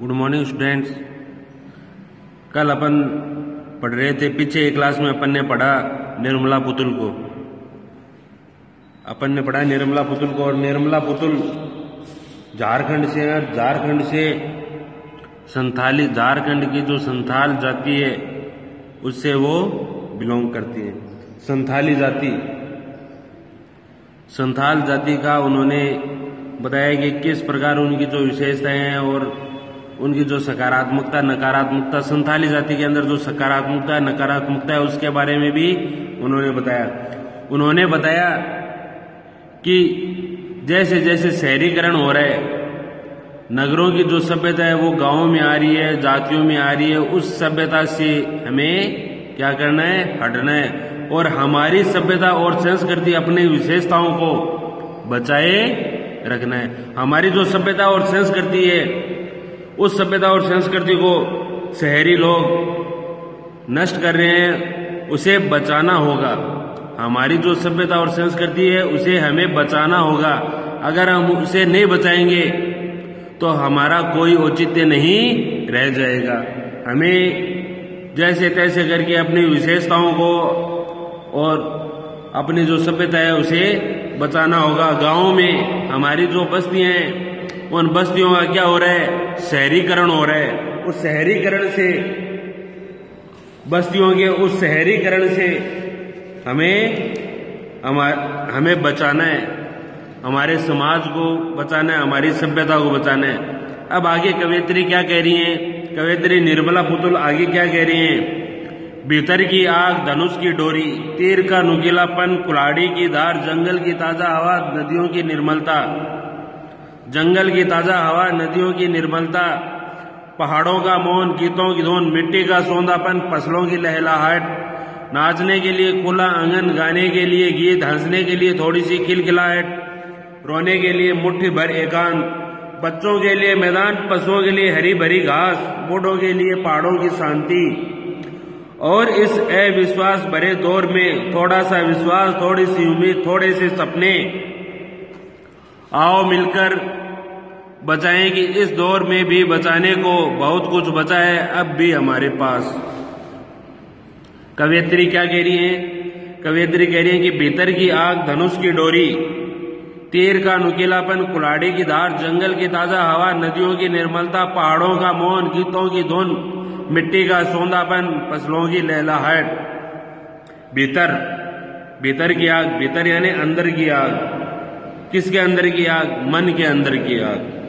Good morning, students. कल अपन पढ़ रहे थे, पीछे एक क्लास में अपन ने पढ़ा निर्मला पुतुल को। अपन ने पढ़ा निर्मला पुतुल को, और निर्मला पुतुल झारखंड से है झारखंड से संथाली, झारखंड की जो संथाल जाति है, उससे वो बिलोंग करती है। संथाली जाति। संथाल जाति का उन्होंने बताया कि किस प्रकार उनकी जो विशेषताएँ हैं और उनकी जो सकारात्मकता, नकारात्मकता संथाली जाति के अंदर जो सकारात्मकता, नकारात्मकता है, उसके बारे में भी उन्होंने बताया। उन्होंने बताया कि जैसे जैसे शहरीकरण हो रहा है, नगरों की जो सभ्यता है वो गाँवों में आ रही है, जातियों में आ रही है, उस सभ्यता से हमें क्या करना है? हटना है। और हमारी सभ्यता और संस्कृति अपनी विशेषताओं को बचाए रखना है। हमारी जो सभ्यता और संस्कृति है उस सभ्यता और संस्कृति को शहरी लोग नष्ट कर रहे हैं, उसे बचाना होगा। हमारी जो सभ्यता और संस्कृति है, उसे हमें बचाना होगा। अगर हम उसे नहीं बचाएँगे तो हमारा कोई औचित्य नहीं रह जाएगा। हमें जैसे तैसे करके अपनी विशेषताओं को और अपनी जो सभ्यता है, उसे बचाना होगा। गाँव में हमारी जो बस्तियाँ हैं उन बस्तियों का क्या हो रहा है? शहरीकरण हो रहा है। उस शहरीकरण से, बस्तियों के उस शहरीकरण से हमें हमें बचाना है। हमारे समाज को बचाना है, हमारी सभ्यता को बचाना है। अब आगे कवियत्री क्या कह रही हैं? कवियत्री निर्मला पुतुल आगे क्या कह रही हैं? भीतर की आग, धनुष की डोरी, तीर का नुकीलापन, कुलाड़ी की धार, जंगल की ताज़ा हवा, नदियों की निर्मलता। जंगल की ताज़ा हवा, नदियों की निर्मलता, पहाड़ों का मौन, गीतों की धुन, मिट्टी का सौंदापन, फ़सलों की लहलाहट, नाचने के लिए खुला आँगन, गाने के लिए गीत, हंसने के लिए थोड़ी सी खिलखिलाहट, रोने के लिए मुट्ठी भर एकांत, बच्चों के लिए मैदान, पशुओं के लिए हरी भरी घास, बूढ़ों के लिए पहाड़ों की शांति। और इस अविश्वास भरे दौर में थोड़ा सा विश्वास थोड़ी सी उम्मीद थोड़े से सपने, आओ मिलकर बचाएँ कि इस दौर में भी बचाने को बहुत कुछ बचा है, अब भी हमारे पास। कवियत्री क्या कह रही है? कवियत्री कह रही है कि भीतर की आग, धनुष की डोरी, तीर का नुकीलापन कुलाड़ी की धार, जंगल की ताज़ा हवा, नदियों की निर्मलता, पहाड़ों का मौन, गीतों की धुन, मिट्टी का सौंदापन, फ़सलों की लहलाहट। भीतर भीतर की आग, भीतर यानी अंदर की आग। किसके अंदर की आग? मन के अंदर की आग।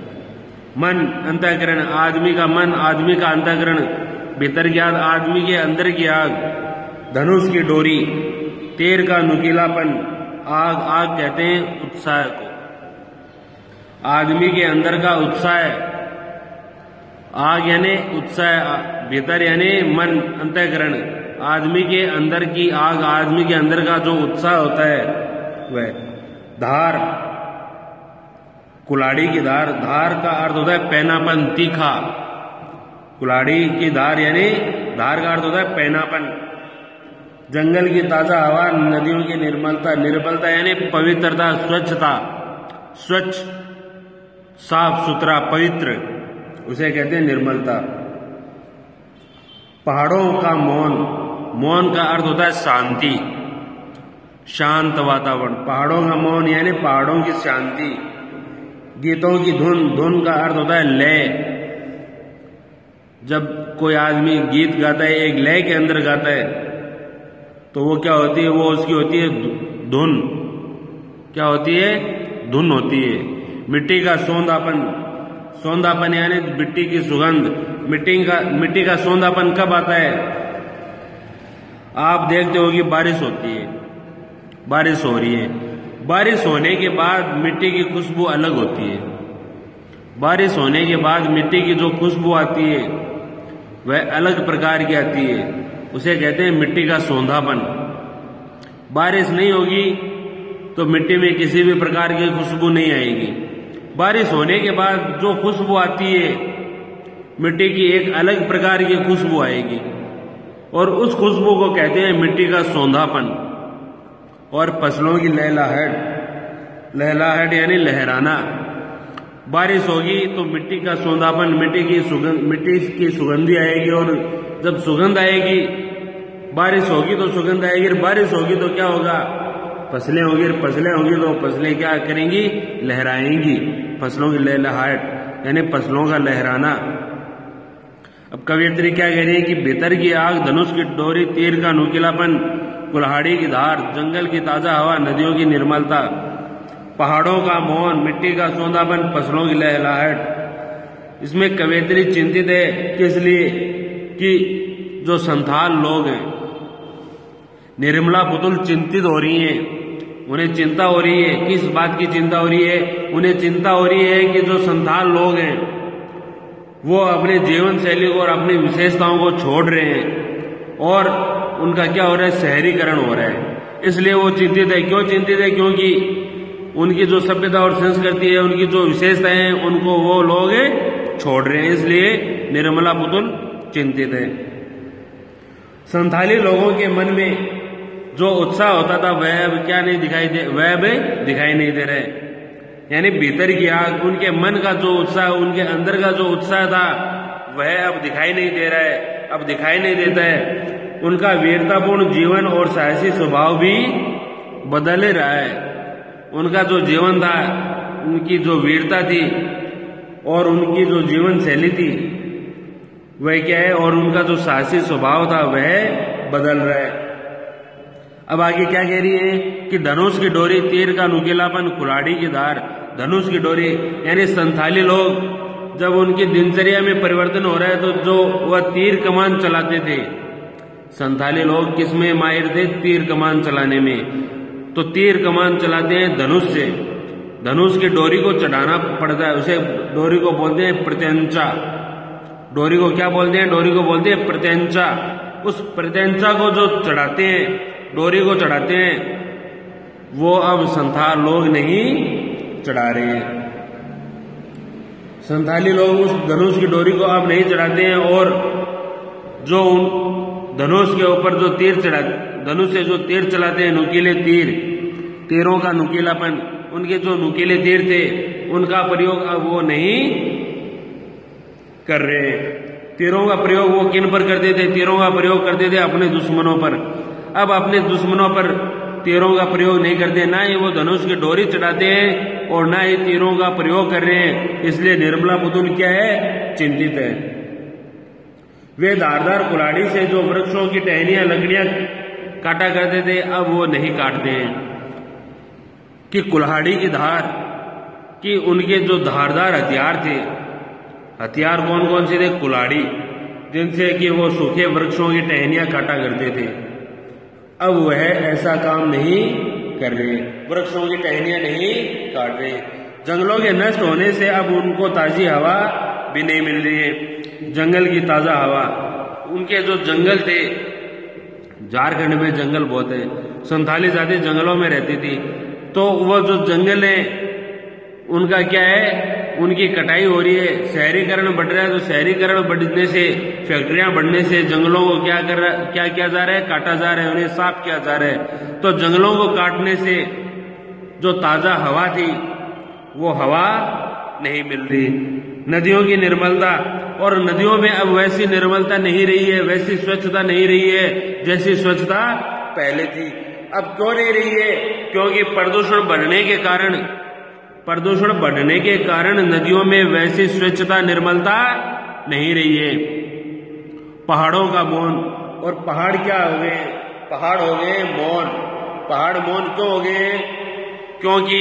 मन अंतकरण, आदमी का मन, आदमी का अंतकरण, भीतर की आग, आदमी के अंदर की आग, धनुष की डोरी, तेर का नुकीलापन, आग आग कहते हैं उत्साह को। आदमी के अंदर का उत्साह, आग यानी उत्साह, भीतर यानी मन अंतकरण, आदमी के अंदर की आग, आदमी के अंदर का जो उत्साह होता है, वह धार कुलाड़ी की धार धार का अर्थ होता है पैनापन, तीखा। कुलाड़ी की धार यानी धार का अर्थ होता है पैनापन। जंगल की ताज़ा हवा, नदियों की निर्मलता निर्मलता यानी पवित्रता, स्वच्छता। स्वच्छ, साफ़ सुथरा, पवित्र, उसे कहते हैं निर्मलता। पहाड़ों का मौन मौन का अर्थ होता है शांति। शांत वातावरण, पहाड़ों का मौन यानी पहाड़ों की शांति। गीतों की धुन धुन का अर्थ होता है लय। जब कोई आदमी गीत गाता है, एक लय के अंदर गाता है तो वो क्या होती है? वो उसकी होती है धुन। क्या होती है? धुन होती है। मिट्टी का सौंदापन सौंदापन यानी मिट्टी की सुगंध। मिट्टी का मिट्टी का सौंदापन कब आता है? आप देखते हो कि बारिश होती है। बारिश हो रही है। बारिश होने के बाद मिट्टी की खुशबू अलग होती है। बारिश होने के बाद मिट्टी की जो खुशबू आती है, वह अलग प्रकार की आती है। उसे कहते हैं मिट्टी का सौंधापन। बारिश नहीं होगी तो मिट्टी में किसी भी प्रकार की खुशबू नहीं आएगी। बारिश होने के बाद जो खुशबू आती है, मिट्टी की एक अलग प्रकार की खुशबू आएगी। और उस खुशबू को कहते हैं मिट्टी का सौंधापन। और फ़सलों की लहलाहट लहलाहट यानी लहराना। बारिश होगी तो मिट्टी का सौंदापन, मिट्टी की सुगंध मिट्टी की सुगंधी आएगी और जब सुगंध आएगी, बारिश होगी तो सुगंध आएगी बारिश होगी तो क्या होगा? फ़सलें होंगी फ़सलें होगी तो फ़सलें क्या करेंगी? लहराएँगी। फ़सलों की लहलाहट, यानी फ़सलों का लहराना। अब कवियत्री क्या कह रही है कि, बेतर की आग धनुष की डोरी, तीर का नुकीलापन कुल्हाड़ी की धार, जंगल की ताज़ा हवा, नदियों की निर्मलता, पहाड़ों का मौन मिट्टी का सौंदापन फ़सलों की लहलाहट। इसमें कवेत्री चिंतित है, किस लिए? कि जो संथाल लोग हैं। निर्मला पुतुल चिंतित हो रही हैं। उन्हें चिंता हो रही है, किस बात की चिंता हो रही है? उन्हें चिंता हो रही है कि जो संथाल लोग हैं, वो अपने जीवन शैली को और अपनी विशेषताओं को छोड़ रहे हैं। और उनका क्या हो रहा है? शहरीकरण हो रहा है। इसलिए वो चिंतित है। क्यों चिंतित है? क्योंकि उनकी जो सभ्यता और संस्कृति है, उनकी जो विशेषताएँ हैं, उनको वो लोग छोड़ रहे हैं। इसलिए निर्मला पुतुल चिंतित है। संथाली लोगों के मन में जो उत्साह होता था वह अब क्या नहीं दिखाई दे वह अब दिखाई नहीं दे रहे। यानी भीतर की आग, उनके मन का जो उत्साह, उनके अंदर का जो उत्साह था, वह अब दिखाई नहीं दे रहा है। अब दिखाई नहीं देता है। उनका वीरतापूर्ण जीवन और साहसी स्वभाव भी बदल रहा है। उनका जो जीवन था, उनकी जो वीरता थी और उनकी जो जीवन शैली थी, वह क्या है? और उनका जो साहसी स्वभाव था, वह बदल रहा है। अब आगे क्या कह रही है कि धनुष की डोरी तीर का नुकीलापन, कुलाड़ी की धार, धनुष की डोरी, यानी संथाली लोग जब उनकी दिनचर्या में परिवर्तन हो रहा है तो जो वह तीर कमान चलाते थे, संथाली लोग किसमें माहिर थे? तीर कमान चलाने में। तो तीर कमान चलाते हैं धनुष से। धनुष की डोरी को चढ़ाना पड़ता है, उसे डोरी को बोलते हैं प्रत्यंचा। डोरी को क्या बोलते हैं? डोरी को बोलते हैं प्रत्यंचा। उस प्रत्यंचा को जो चढ़ाते हैं, डोरी को चढ़ाते हैं, वो अब संथाल लोग नहीं चढ़ा रहे हैं। संथाली लोग उस धनुष की डोरी को अब नहीं चढ़ाते हैं और जो उन धनुष के ऊपर जो तीर चढ़ा, धनुष से जो तीर चलाते हैं, नुकीले तीर, तीरों का नुकीलापन, उनके जो नुकीले तीर थे, उनका प्रयोग अब वो नहीं कर रहे तीरों का प्रयोग वो किन पर करते थे? तीरों का प्रयोग करते थे अपने दुश्मनों पर। अब अपने दुश्मनों पर तीरों का प्रयोग नहीं करते, ना ही वो धनुष की डोरी चढ़ाते हैं और ना ही तीरों का प्रयोग कर रहे हैं। इसलिए निर्मला पुतुल क्या है? चिंतित है। वे धारदार कुलाड़ी से जो वृक्षों की टहनियाँ, लकड़ियाँ काटा करते थे, अब वो नहीं काटते हैं। कि कुल्हाड़ी की धार, कि उनके जो धारदार हथियार थे, हथियार कौन कौन से थे? कुल्हाड़ी, जिनसे कि वो सूखे वृक्षों की टहनियाँ काटा करते थे। अब वह ऐसा काम नहीं कर रहे। वृक्षों की टहनियाँ नहीं काट रहे। जंगलों के नष्ट होने से अब उनको ताजी हवा भी नहीं मिल रही है। जंगल की ताज़ा हवा। उनके जो जंगल थे, झारखंड में जंगल बहुत है। संथाली जाति जंगलों में रहती थी। तो वह जो जंगल है, उनका क्या है? उनकी कटाई हो रही है, शहरीकरण बढ़ रहा है तो शहरीकरण बढ़ने से, फैक्ट्रियाँ बढ़ने से जंगलों को क्या कर रहा, क्या किया जा रहा है? काटा जा रहा है, उन्हें साफ़ किया जा रहा है। तो जंगलों को काटने से जो ताज़ा हवा थी, वो हवा नहीं मिल रही। नदियों की निर्मलता, और नदियों में अब वैसी निर्मलता नहीं रही है, वैसी स्वच्छता नहीं रही है, जैसी स्वच्छता पहले थी। अब क्यों नहीं रही है? क्योंकि प्रदूषण बढ़ने के कारण प्रदूषण बढ़ने के कारण नदियों में वैसी स्वच्छता निर्मलता नहीं रही है। पहाड़ों का मौन और पहाड़ क्या हो गए? पहाड़ हो गए मौन। पहाड़ मौन क्यों हो गए? क्योंकि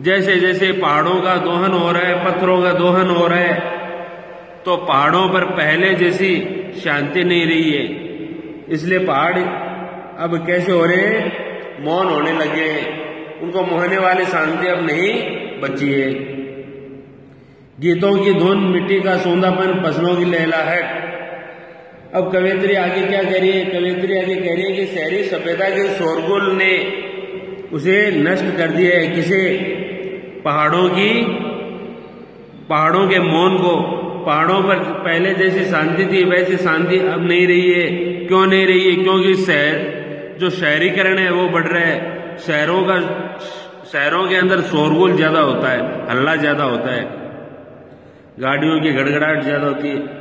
जैसे जैसे पहाड़ों का दोहन हो रहा है, पत्थरों का दोहन हो रहा है तो पहाड़ों पर पहले जैसी शांति नहीं रही है। इसलिए पहाड़ अब कैसे हो रहे हैं? मौन होने लगे उनको मोहने वाली शांति अब नहीं बची है। गीतों की धुन, मिट्टी का सौंदापन, फ़सलों की लहलाहट अब कवियत्री आगे क्या कह रही है? कवियत्री आगे कह रही है कि शहरी सभ्यता के शोरगुल ने उसे नष्ट कर दिया है। किसे? पहाड़ों की, पहाड़ों के मौन को। पहाड़ों पर पहले जैसी शांति थी, वैसी शांति अब नहीं रही है। क्यों नहीं रही है? क्योंकि शहर, जो शहरीकरण है, वो बढ़ रहा है। शहरों का, शहरों के अंदर शोरगुल ज़्यादा होता है, हल्ला ज़्यादा होता है, गाड़ियों की गड़गड़ाहट ज़्यादा होती है।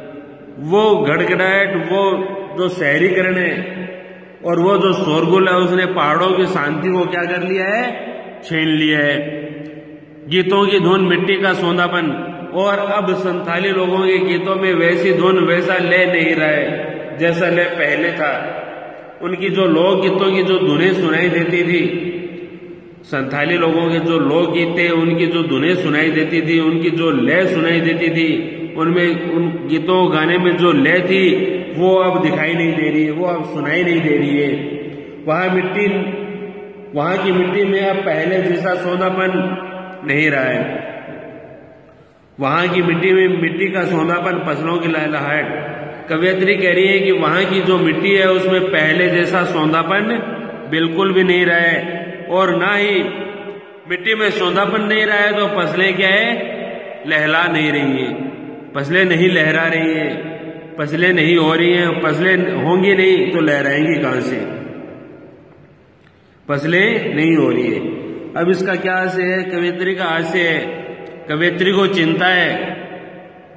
वो गड़गड़ाहट, वो जो शहरीकरण है और वो जो शोरगुल है, उसने पहाड़ों की शांति को क्या कर लिया है? छीन लिया है। गीतों की धुन, मिट्टी का सौंदापन और अब संथाली लोगों के गीतों में वैसी धुन, वैसा ले नहीं रहा है, जैसा ले पहले था। उनकी जो लोक गीतों की जो धुनें सुनाई देती थी, संथाली लोगों के जो लोकगीत थे उनकी जो धुनें सुनाई देती थी, उनकी जो लय सुनाई देती थी, उनमें, उन गीतों, गाने में जो लय थी, वो अब दिखाई नहीं दे रही है, वो अब सुनाई नहीं दे रही है। वहाँ मिट्टी, वहाँ की मिट्टी में अब पहले जैसा सोनापन नहीं रहा है। वहाँ की मिट्टी में, मिट्टी का सोनापन फ़सलों की लहलहाट कवियत्री कह रही है कि वहाँ की जो मिट्टी है उसमें पहले जैसा सौंदापन बिल्कुल भी नहीं रहा है। और ना ही मिट्टी में सौंदापन नहीं रहा है तो फ़सलें क्या है? लहला नहीं रही है। फ़सलें नहीं लहरा रही है। फ़सलें नहीं हो रही हैं। फ़सलें होंगी नहीं तो लहराएँगी कहाँ से? फ़सलें नहीं हो रही है। अब इसका क्या आशय है? कवियत्री का आशय है। कवियत्री को चिंता है।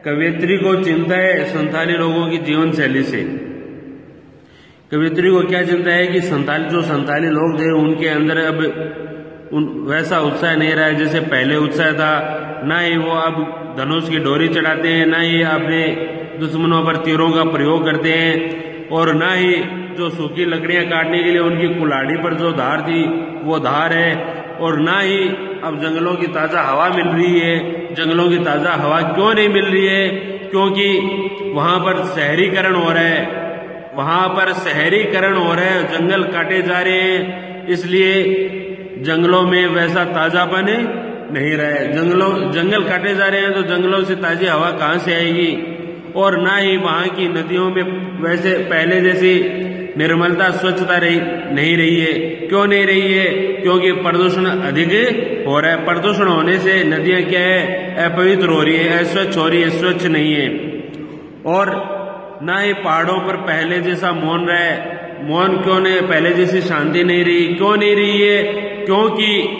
कवियत्री को चिंता है संथाली लोगों की जीवन शैली से। कवियत्री को क्या चिंता है कि संताली, जो संताली लोग थे, उनके अंदर अब उन, वैसा उत्साह नहीं रहा है जैसे पहले उत्साह था। ना ही वो अब धनुष की डोरी चढ़ाते हैं, ना ही अपने दुश्मनों पर तीरों का प्रयोग करते हैं, और ना ही जो सूखी लकड़ियाँ काटने के लिए उनकी कुल्हाड़ी पर जो धार थी, वो धार है, और ना ही अब जंगलों की ताज़ा हवा मिल रही है। जंगलों की ताज़ा हवा क्यों नहीं मिल रही है? क्योंकि वहाँ पर शहरीकरण हो रहा है। वहाँ पर शहरीकरण हो रहा है, जंगल काटे जा रहे हैं। इसलिए जंगलों में वैसा ताजापन नहीं रहा। है जंगलों, जंगल काटे जा रहे हैं तो जंगलों से ताजी हवा कहाँ से आएगी? और ना ही वहाँ की नदियों में वैसे पहले जैसी निर्मलता, स्वच्छता रही, नहीं रही है। क्यों नहीं रही है? क्योंकि प्रदूषण अधिक हो रहा है। प्रदूषण होने से नदियाँ क्या है? अपवित्र हो रही है, अस्वच्छ हो रही है, स्वच्छ नहीं है। और ना ही पहाड़ों पर पहले जैसा मौन रहा है। मौन क्यों नहीं पहले जैसी शांति नहीं रही। क्यों नहीं रही है? क्योंकि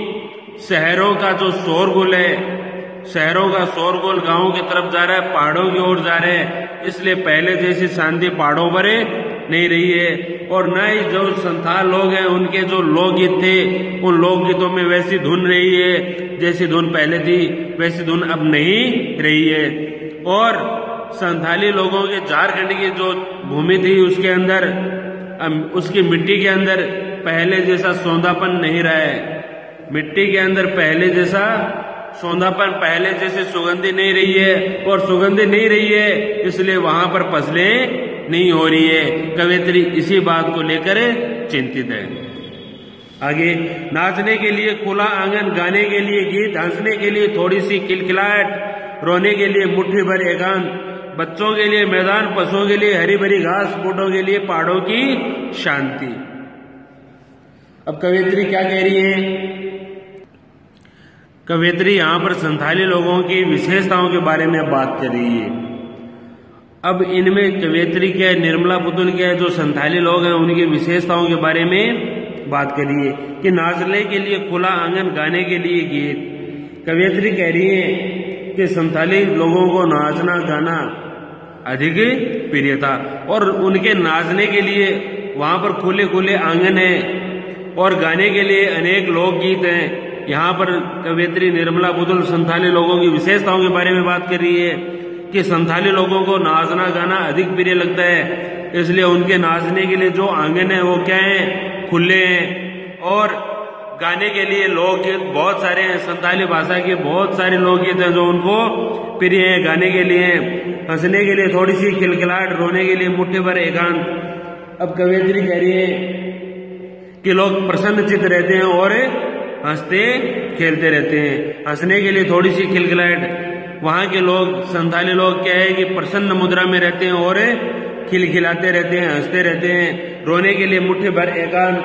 शहरों का जो शोरगुल है, शहरों का शोरगुल गाँवों की तरफ़ जा रहा है, पहाड़ों की ओर जा रहे हैं। इसलिए पहले जैसी शांति पहाड़ों पर नहीं रही है। और न ही जो संथाल लोग हैं, उनके जो लोकगीत थे, उन लोकगीतों में वैसी धुन रही है, जैसी धुन पहले थी, वैसी धुन अब नहीं रही है। और संथाली लोगों के झारखंड की जो भूमि थी उसके अंदर उसकी मिट्टी के अंदर पहले जैसा सौंदापन नहीं रहा है। मिट्टी के अंदर पहले जैसा सौंदापन, पहले जैसे सुगंधी नहीं रही है। और सुगंधी नहीं रही है, इसलिए वहाँ पर फ़सलें नहीं हो रही है। कवित्री इसी बात को लेकर चिंतित है। आगे, नाचने के लिए खुला आँगन, गाने के लिए गीत, हंसने के लिए थोड़ी सी किलकिलाहट, रोने के लिए मुट्ठी भर एकांत, बच्चों के लिए मैदान, पशुओं के लिए हरी भरी घास फूटों के लिए पहाड़ों की शांति। अब कवित्री क्या कह रही है? कवित्री यहाँ पर संथाली लोगों की विशेषताओं के बारे में बात कर रही है। अब इनमें कवित्री के, निर्मला पुतुल के जो संथाली लोग हैं, उनकी विशेषताओं के बारे में बात करिए कि नाचने के लिए खुला आँगन, गाने के लिए गीत। कवित्री कह रही है कि संथाली लोगों को नाचना, गाना अधिक प्रिय था और उनके नाचने के लिए वहाँ पर खुले खुले आँगन है और गाने के लिए अनेक लोकगीत हैं। यहाँ पर कवियत्री, निर्मला बुदुल संथाली लोगों की विशेषताओं के बारे में बात कर रही है। कि संथाली लोगों को नाचना गाना अधिक प्रिय लगता है। इसलिए उनके नाचने के लिए जो आँगन है, वो क्या है? खुले हैं। और गाने के लिए लोकगीत बहुत सारे हैं संताली भाषा के बहुत सारे लोकगीत हैं जो उनको प्रिय है गाने के लिए। हंसने के लिए थोड़ी सी खिलखिलाहट, रोने के लिए मुठ्ठी भर एकांत। अब कवियत्री कह रही है कि लोग प्रसन्न चित्त रहते हैं और हँसते, खेलते रहते हैं। हंसने के लिए थोड़ी सी खिलखिलाहट वहाँ के लोग, संथाली लोग क्या है कि प्रसन्न मुद्रा में रहते हैं, और खिलखिलाते रहते हैं, हँसते रहते हैं, रोने के लिए मुठ्ठी भर एकांत।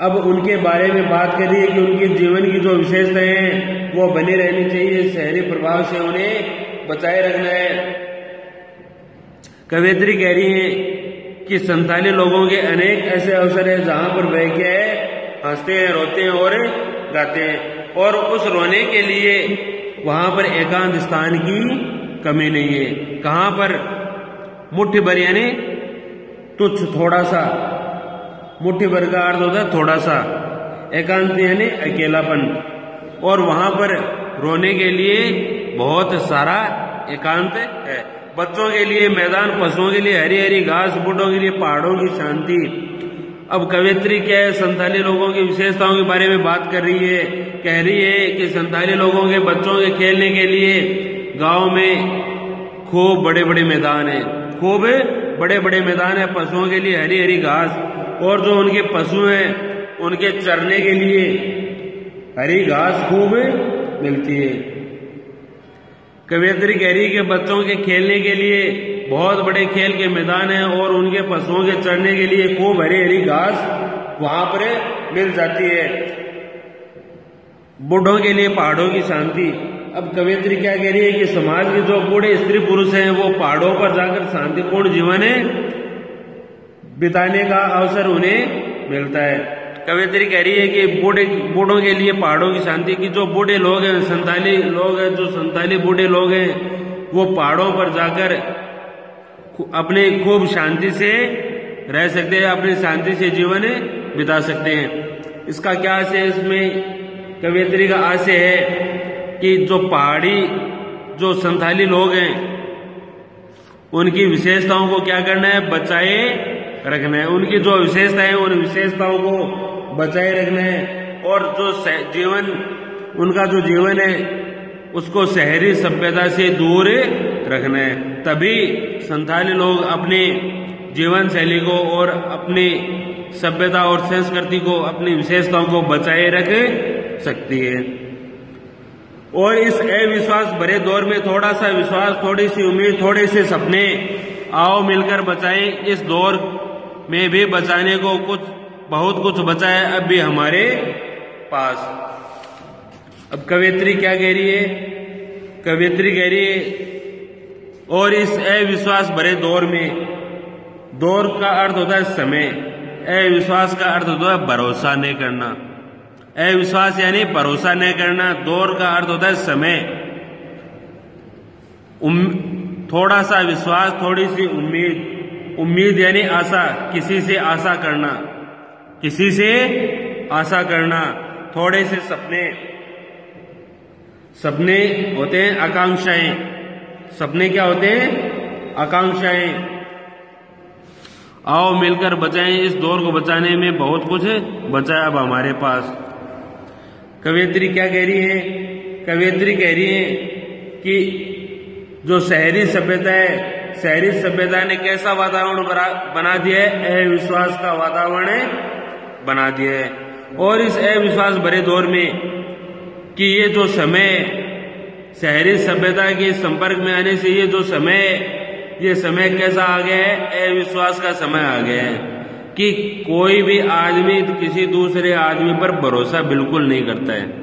अब उनके बारे में बात करिए कि उनके जीवन की जो विशेषताएँ हैं, वो बनी रहनी चाहिए, शहरी प्रभाव से उन्हें बचाए रखना है। कवित्री कह रही है कि संताली लोगों के अनेक ऐसे अवसर है, जहाँ पर वह क्या है, हँसते हैं, रोते हैं और गाते हैं। और उस रोने के लिए वहाँ पर एकांत स्थान की कमी नहीं है। कहाँ पर? मुट्ठी भर यानी तुच्छ, थोड़ा सा। मुट्ठी भर का अर्थ होता है थोड़ा सा। एकांत यानी अकेलापन। और वहाँ पर रोने के लिए बहुत सारा एकांत है। बच्चों के लिए, मैदान पशुओं के लिए हरी हरी घास, बूढ़ों के लिए, पहाड़ों की शांति। अब कवित्री क्या है? संताली लोगों की विशेषताओं के बारे में बात कर रही है। कह रही है कि संताली लोगों के बच्चों के खेलने के लिए गाँव में खूब बड़े बड़े मैदान है। खूब बड़े बड़े मैदान है पशुओं के लिए हरी हरी घास। और जो उनके पशु हैं, उनके चरने के लिए हरी घास खूब मिलती है। कवियत्री कह रही के बच्चों के खेलने के लिए बहुत बड़े खेल के मैदान हैं और उनके पशुओं के चढ़ने के लिए खूब हरी हरी घास वहाँ पर मिल जाती है। बूढ़ों के लिए पहाड़ों की शांति। अब कवियत्री क्या कह रही है कि समाज के जो बूढ़े स्त्री पुरुष हैं, वो पहाड़ों पर जाकर शांतिपूर्ण जीवन बिताने का अवसर उन्हें मिलता है। कवित्री कह रही है कि बूढ़े, बूढ़ों के लिए पहाड़ों की शांति की जो बूढ़े लोग हैं, संताली लोग हैं, जो संताली बूढ़े लोग हैं, वो पहाड़ों पर जाकर अपने खूब शांति से रह सकते हैं, अपनी शांति से जीवन बिता सकते हैं। इसका क्या आशय इसमें? कवित्री का आशय है कि जो पहाड़ी, जो संथाली लोग हैं, उनकी विशेषताओं को क्या करना है? बचाए रखना है। उनकी जो विशेषता है, उन विशेषताओं को बचाए रखना है। और जो जीवन, उनका जो जीवन है, उसको शहरी सभ्यता से दूर रखना है। तभी संथाली लोग अपने जीवन शैली को और अपनी सभ्यता और संस्कृति को, अपनी विशेषताओं को बचाए रख। सकती है। और इस अविश्वास भरे दौर में थोड़ा सा विश्वास थोड़ी सी उम्मीद थोड़े से सपने आओ मिलकर बचाएँ। इस दौर में भी बचाने को कुछ, बहुत कुछ बचा है अब भी हमारे पास। अब कवित्री क्या कह रही है? कवित्री कह रही है, और इस अविश्वास भरे दौर में, दौर का अर्थ होता है समय। अविश्वास का अर्थ होता है भरोसा नहीं करना। अविश्वास यानी भरोसा नहीं करना, दौर का अर्थ होता है समय। थोड़ा सा विश्वास थोड़ी सी उम्मीद। उम्मीद यानी आशा, किसी से आशा करना। किसी से आशा करना, थोड़े से सपने। सपने होते हैं आकांक्षाएँ। सपने क्या होते हैं? आकांक्षाएँ। आओ मिलकर बचाएँ, इस दौर को बचाने में बहुत कुछ बचा अब हमारे पास। कवियत्री क्या कह रही है? कवियत्री कह रही है कि जो शहरी सभ्यता है, शहरी सभ्यता ने कैसा वातावरण बना दिया है? अविश्वास का वातावरण बना दिया है। और इस अविश्वास भरे दौर में कि ये जो समय शहरी सभ्यता के संपर्क में आने से ये जो समय, ये समय कैसा आ गया है? अविश्वास का समय आ गया है। कि कोई भी आदमी, किसी दूसरे आदमी पर भरोसा बिल्कुल नहीं करता है।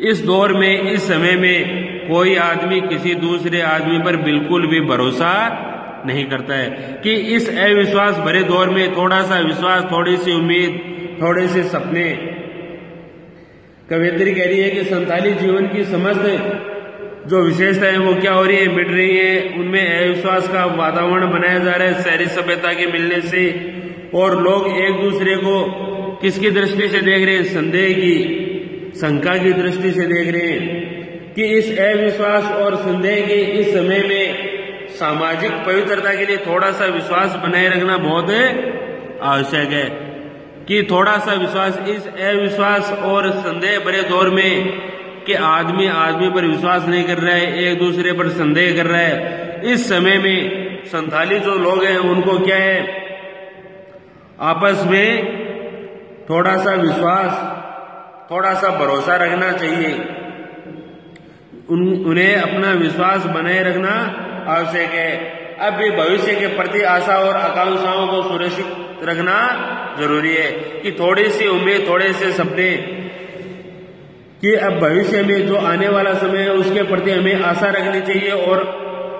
इस दौर में, इस समय में कोई आदमी, किसी दूसरे आदमी पर बिल्कुल भी भरोसा नहीं करता है। कि इस अविश्वास भरे दौर में थोड़ा सा विश्वास, थोड़ी सी उम्मीद, थोड़े से सपने। कवित्री कह रही है कि संताली जीवन की समस्त जो विशेषता है, वो क्या हो रही है? मिट रही है। उनमें अविश्वास का वातावरण बनाया जा रहा है। शहरी सभ्यता के मिलने से और लोग एक दूसरे को किसकी दृष्टि से देख रहे हैं? संदेह की, शंका की दृष्टि से देख रहे हैं कि इस अविश्वास और संदेह के इस समय में सामाजिक पवित्रता के लिए थोड़ा सा विश्वास बनाए रखना बहुत आवश्यक है कि थोड़ा सा विश्वास, इस अविश्वास और संदेह भरे दौर में कि आदमी आदमी पर विश्वास नहीं कर रहा है, एक दूसरे पर संदेह कर रहा है। इस समय में संथाली जो लोग हैं, उनको क्या है? आपस में थोड़ा सा विश्वास थोड़ा सा भरोसा रखना चाहिए। उन, उन्हें अपना विश्वास बनाए रखना आवश्यक है। अब भी भविष्य के प्रति आशा और आकांक्षाओं को सुरक्षित रखना ज़रूरी है कि थोड़ी सी उम्मीद थोड़े से सपने कि अब भविष्य में जो आने वाला समय है उसके प्रति हमें आशा रखनी चाहिए और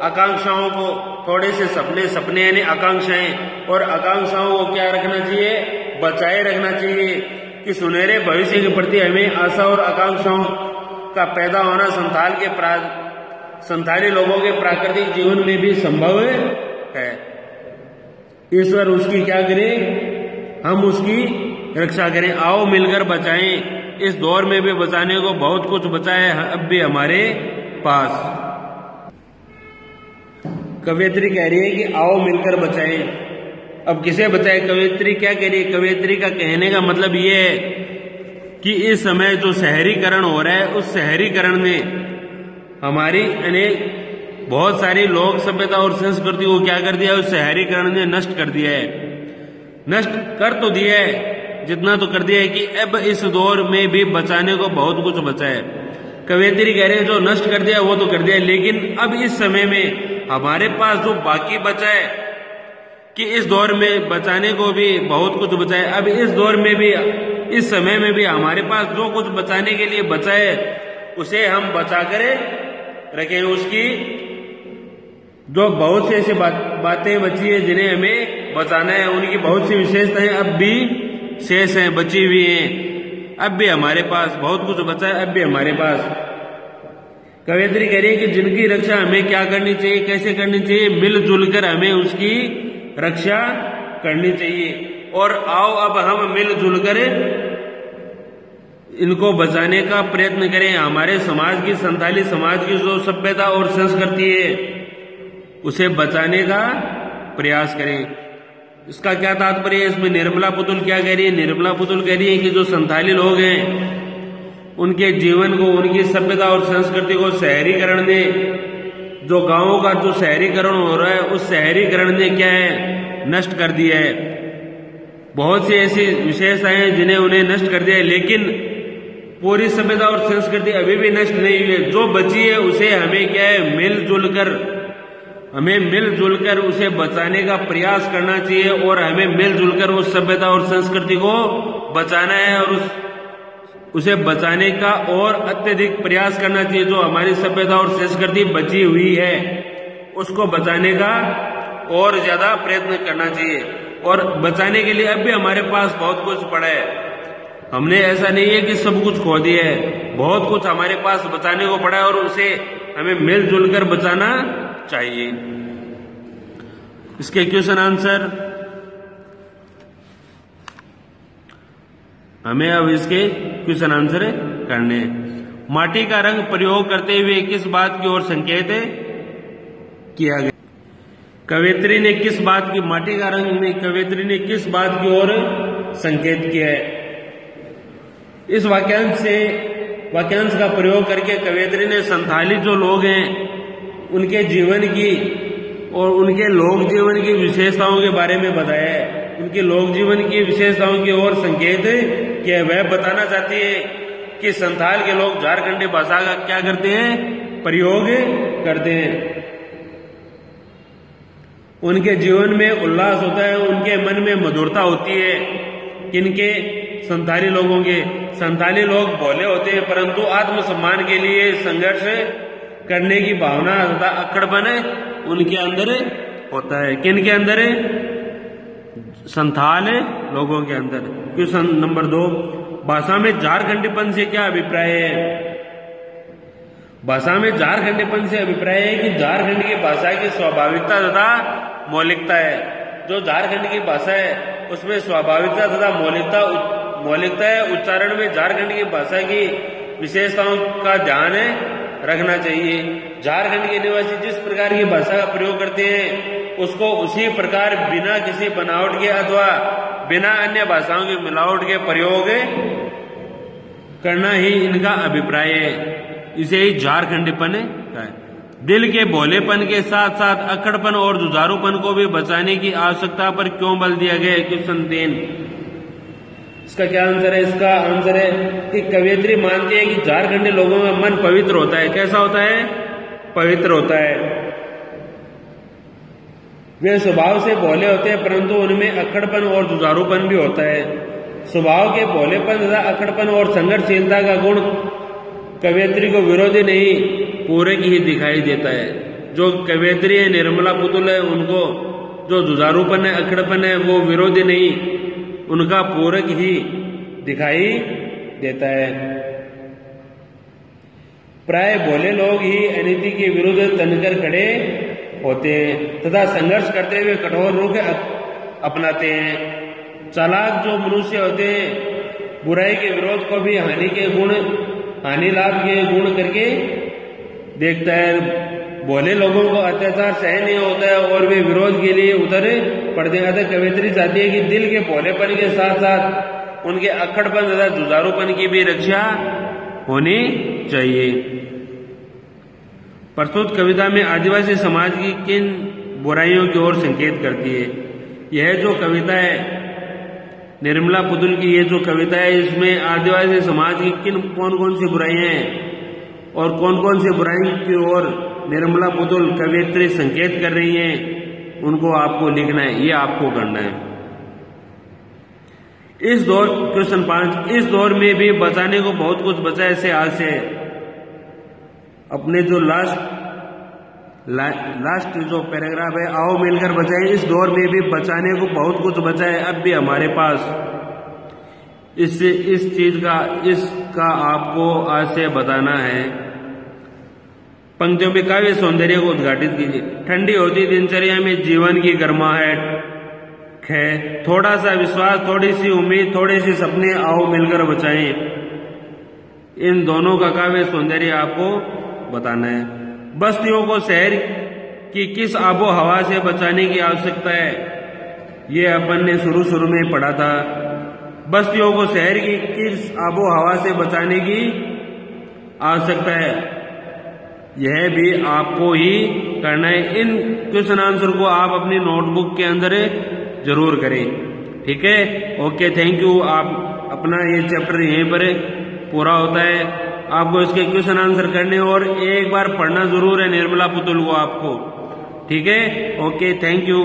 आकांक्षाओं को थोड़े से सपने सपने यानी आकांक्षाएँ। और आकांक्षाओं को क्या रखना चाहिए? बचाए रखना चाहिए कि सुनहरे भविष्य के प्रति हमें आशा और आकांक्षाओं का पैदा होना संथाल के संथाली लोगों के प्राकृतिक जीवन में भी संभव है। ईश्वर उसकी क्या करे? हम उसकी रक्षा करें। आओ मिलकर बचाएँ। इस दौर में भी बचाने को बहुत कुछ बचा है, अब भी हमारे पास। कवियत्री कह रही है कि आओ मिलकर बचाएँ। अब किसे बचाए? कवियत्री क्या कह रही है? कवियत्री का कहने का मतलब ये है कि इस समय जो शहरीकरण हो रहा है, उस शहरीकरण ने हमारी अनेक बहुत सारी लोक सभ्यता और संस्कृति को क्या कर दिया उस शहरीकरण ने नष्ट कर दिया है। नष्ट कर तो दिया है, जितना तो कर दिया है कि अब इस दौर में भी बचाने को बहुत कुछ बचा है। कवियत्री कह रहे हैं जो नष्ट कर दिया वो तो कर दिया। लेकिन अब इस समय में हमारे पास जो बाकी बचा है कि इस दौर में बचाने को भी बहुत कुछ बचा है। अब इस दौर में भी इस समय में भी हमारे पास जो कुछ बचाने के लिए बचा है उसे हम बचा कर रखें। उसकी जो बहुत सी ऐसी बात, बातें बची है जिन्हें हमें बचाना है उनकी बहुत सी विशेषताएँ अब भी शेष हैं बची हुई हैं। अब भी हमारे पास बहुत कुछ बचा है, अब भी हमारे पास। कवियत्री कह रही है कि जिनकी रक्षा हमें क्या करनी चाहिए, कैसे करनी चाहिए? मिलजुल कर हमें उसकी रक्षा करनी चाहिए। और आओ अब हम मिलजुल कर इनको बचाने का प्रयत्न करें। हमारे समाज की संताली, समाज की जो सभ्यता और संस्कृति है, उसे बचाने का प्रयास करें। इसका क्या तात्पर्य है? इसमें निर्मला पुतुल क्या कह रही है? निर्मला पुतुल कह रही है कि जो संथाली लोग हैं, उनके जीवन को, उनकी सभ्यता और संस्कृति को शहरीकरण ने जो गाँवों का जो शहरीकरण हो रहा है, उस शहरीकरण ने क्या है? नष्ट कर दिया है। बहुत सी ऐसी विशेषताएँ हैं जिन्हें उन्हें नष्ट कर दिया है, लेकिन पूरी सभ्यता और संस्कृति अभी भी नष्ट नहीं हुई है। जो बची है, उसे हमें क्या है? मिलजुल कर हमें मिलजुल कर उसे बचाने का प्रयास करना चाहिए और हमें मिलजुल कर उस सभ्यता और संस्कृति को बचाना है और उस, उसे बचाने का और अत्यधिक प्रयास करना चाहिए जो हमारी सभ्यता और संस्कृति बची हुई है। उसको बचाने का और ज़्यादा प्रयत्न करना चाहिए। और बचाने के लिए अब भी हमारे पास बहुत कुछ पड़ा है। हमने ऐसा नहीं है कि सब कुछ खो दिया है। बहुत कुछ हमारे पास बचाने को पड़ा है और उसे हमें मिलजुल कर बचाना चाहिए। इसके क्वेश्चन आंसर हमें अब इसके क्वेश्चन आंसर करने माटी का रंग प्रयोग करते हुए किस बात की ओर संकेत किया गया। कवित्री ने किस बात की, माटी का रंग में कवित्री ने किस बात की ओर संकेत किया है? इस वाक्यांश से, वाक्यांश का प्रयोग करके कवित्री ने संथाली जो लोग हैं उनके जीवन की और उनके लोक जीवन की विशेषताओं के बारे में बताया है। उनके लोक जीवन की विशेषताओं की ओर संकेत कि वह बताना चाहती है कि संथाल के लोग झारखंडी भाषा का क्या करते हैं, प्रयोग करते हैं। उनके जीवन में उल्लास होता है, उनके मन में मधुरता होती है। किनके? संथाली लोगों के। संथाली लोग भोले होते हैं, परंतु आत्मसम्मान के लिए संघर्ष करने की भावना तथा अक्कड़पन उनके अंदर होता है। किन के अंदर? है संथाल है लोगों के अंदर। क्वेश्चन नंबर दो, भाषा में झारखंडीपन से क्या अभिप्राय है? भाषा में झारखंडीपन से अभिप्राय है कि झारखंड की भाषा की स्वाभाविकता तथा मौलिकता है। जो झारखंड की भाषा है, उसमें स्वाभाविकता तथा मौलिकता मौलिकता है। उच्चारण में झारखंड की भाषा की विशेषताओं का ध्यान है। रखना चाहिए। झारखंड के निवासी जिस प्रकार की भाषा का प्रयोग करते हैं, उसको उसी प्रकार बिना किसी बनावट के अथवा बिना अन्य भाषाओं की मिलावट के प्रयोग करना ही इनका अभिप्राय है। इसे ही झारखंडीपन है। दिल के भोलेपन के साथ साथ अकड़पन और जुझारूपन को भी बचाने की आवश्यकता पर क्यों बल दिया गया क्वेश्चन तीन इसका क्या आंसर है? इसका आंसर है कि कवियत्री मानती है कि झारखंडी लोगों का मन पवित्र होता है। कैसा होता है? पवित्र होता है। वे स्वभाव से भोले होते हैं, परंतु उनमें अकड़पन और जुझारूपन भी होता है। स्वभाव के भोलेपन तथा अकड़पन और संघर्षशीलता का गुण कवियत्री को विरोधी नहीं, पूरे की ही दिखाई देता है। जो कवियत्री है, निर्मला पुतुल है, उनको जो जुझारूपन है, अकड़पन है, वो विरोधी नहीं। उनका पूरक ही दिखाई देता है। प्राय भोले लोग ही अनिति के विरुद्ध तनकर खड़े होते हैं तथा संघर्ष करते हुए कठोर रुख अपनाते हैं। चालाक जो मनुष्य होते हैं, बुराई के विरोध को भी हानि के गुण, हानि लाभ के गुण करके देखता है। भोले लोगों को अत्याचार सहन होता है और वे विरोध के लिए उतर। पड़ते अतः कवित्री चाहती है कि दिल के भोलेपन के साथ साथ उनके अखड़पन तथा जुजारूपन की भी रक्षा होनी चाहिए। प्रस्तुत कविता में आदिवासी समाज की किन बुराइयों की ओर संकेत करती है? यह जो कविता है, निर्मला पुतुल की यह जो कविता है, इसमें आदिवासी समाज की किन कौन कौन सी बुराइयाँ हैं और कौन कौन सी बुराई की ओर निर्मला पुतुल कवित्री संकेत कर रही हैं। उनको आपको लिखना है ये आपको करना है। इस दौर क्वेश्चन पाँच इस दौर में भी बचाने को बहुत कुछ बचा ऐसे आज से। अपने जो लास्ट ला, लास्ट जो पैराग्राफ है आओ मिलकर बचाए इस दौर में भी बचाने को बहुत कुछ बचा है अब भी हमारे पास। इससे इस चीज़ का इसका आपको आज से बताना है। पंक्तियों में काव्य सौंदर्य को उद्घाटित कीजिए। ठंडी होती दिनचर्या में जीवन की गर्माहट है। थोड़ा सा विश्वास थोड़ी सी उम्मीद थोड़े से सपने आओ, मिलकर बचाएँ इन दोनों का काव्य सौंदर्य आपको बताना है। बस्तियों को शहर की किस आबो हवा से बचाने की आवश्यकता है? ये अपन ने शुरू शुरू में पढ़ा था। बस्तियों को शहर की किस आबो हवा से बचाने की आवश्यकता है? यह भी आपको ही करना है। इन क्वेश्चन आंसर को आप अपनी नोटबुक के अंदर ज़रूर करें। ठीक है? ओके थैंक यू आप अपना ये चैप्टर यहीं पर पूरा होता है। आपको इसके क्वेश्चन आंसर करने और एक बार पढ़ना ज़रूर है, निर्मला पुतुल को आपको। ठीक है? Okay thank you